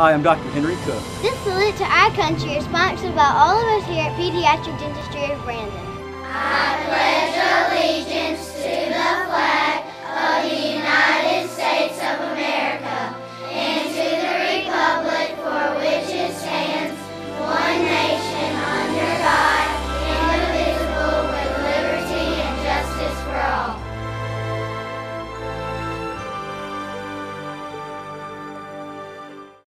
Hi, I'm Dr. Henry Cook. This salute to our country is sponsored by all of us here at Pediatric Dentistry of Brandon.